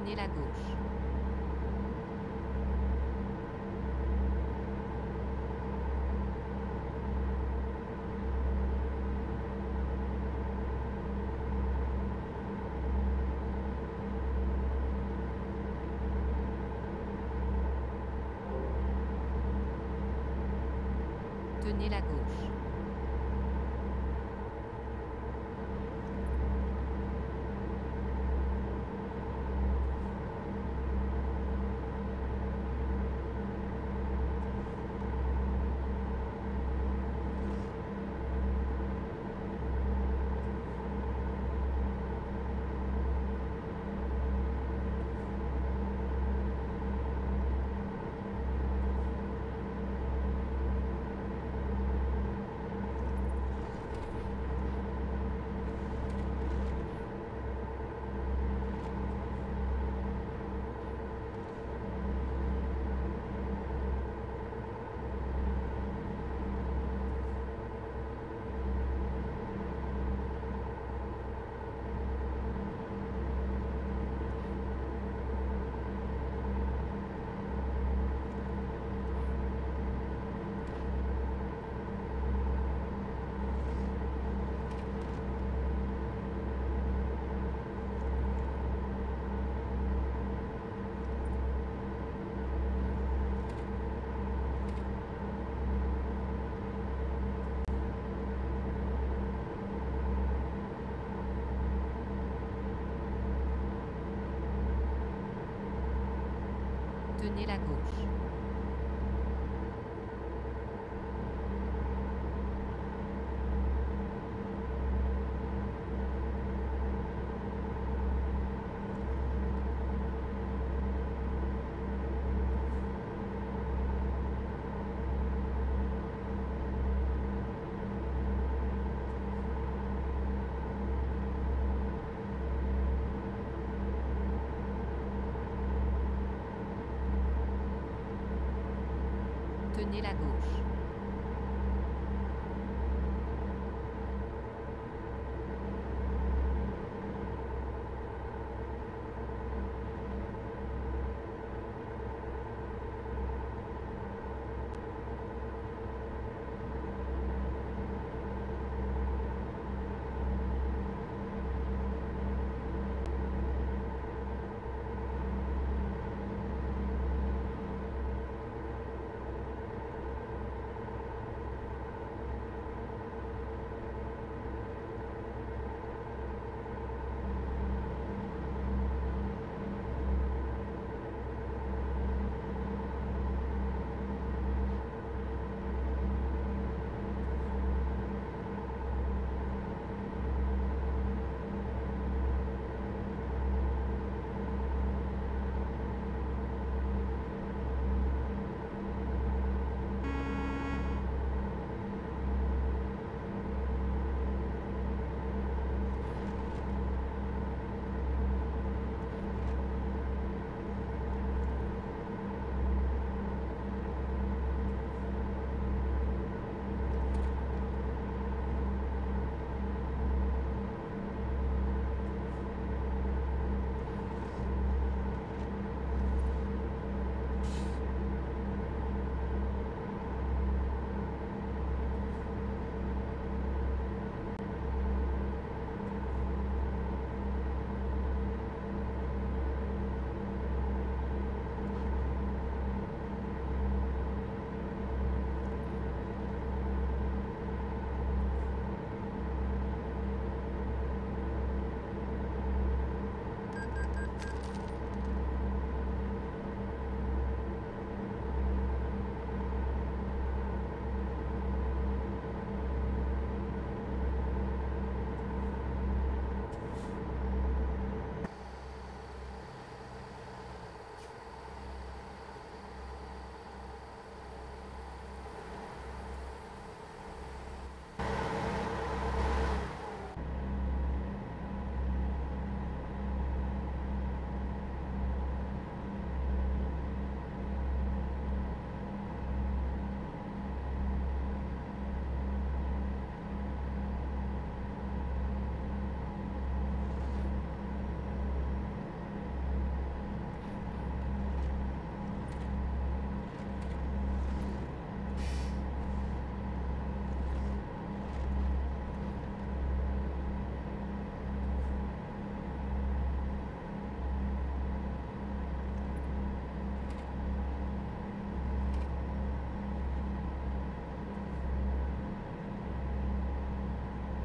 Tenez la gauche. Tenez la gauche. Tenez la gauche. Tenez la gauche.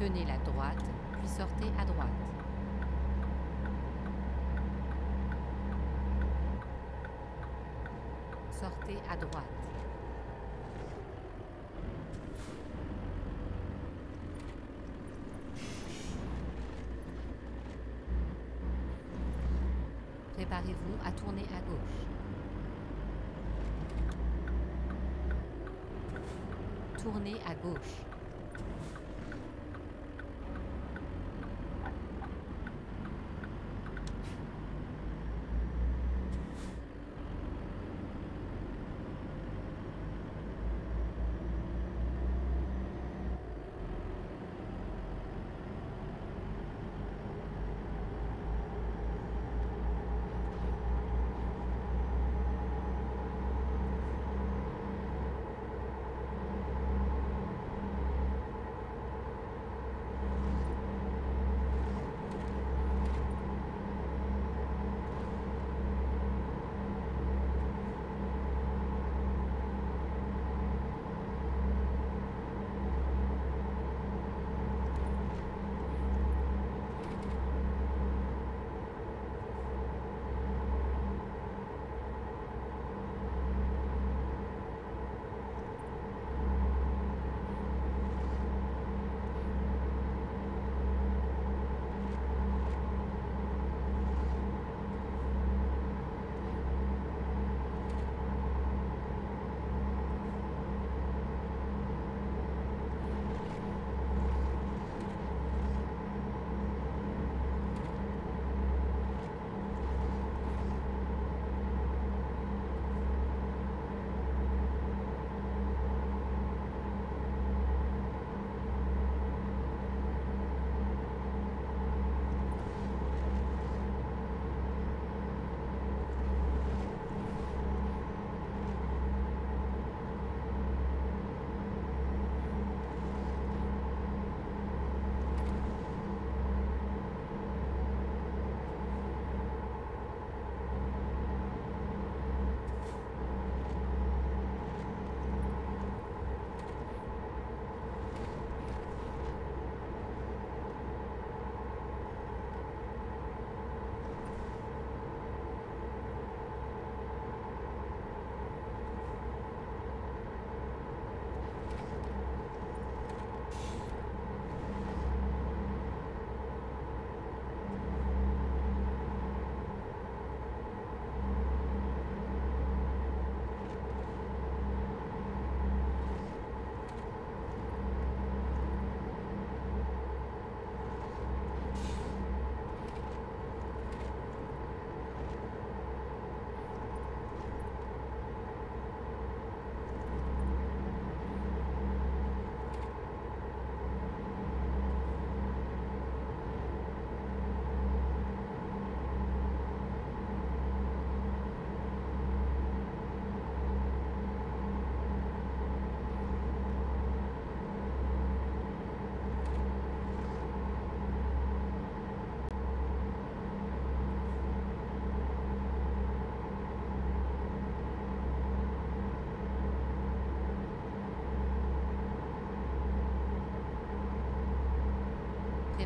Tenez la droite, puis sortez à droite. Sortez à droite. Préparez-vous à tourner à gauche. Tournez à gauche.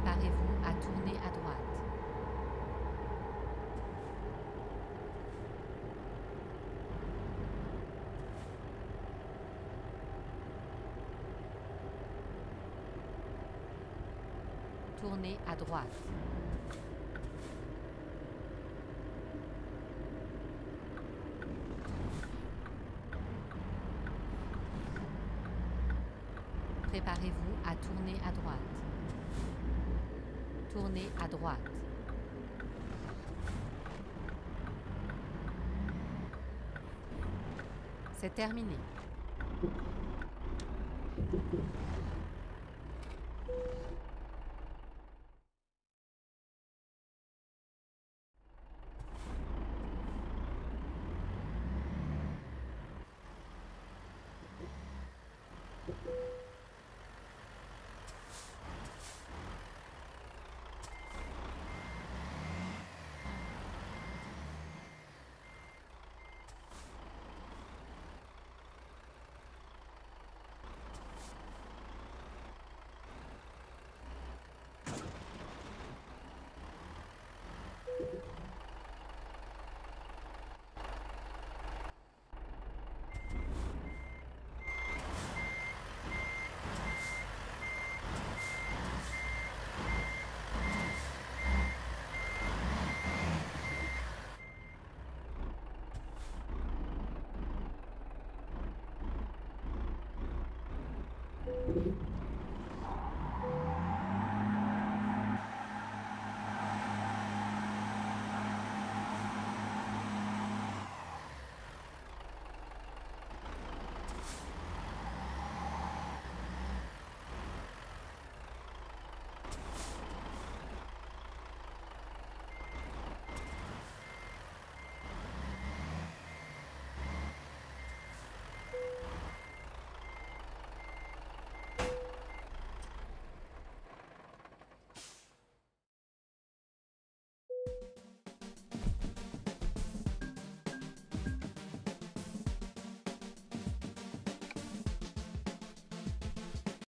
Préparez-vous à tourner à droite. Tournez à droite. Préparez-vous à tourner à droite. Tournez à droite. C'est terminé.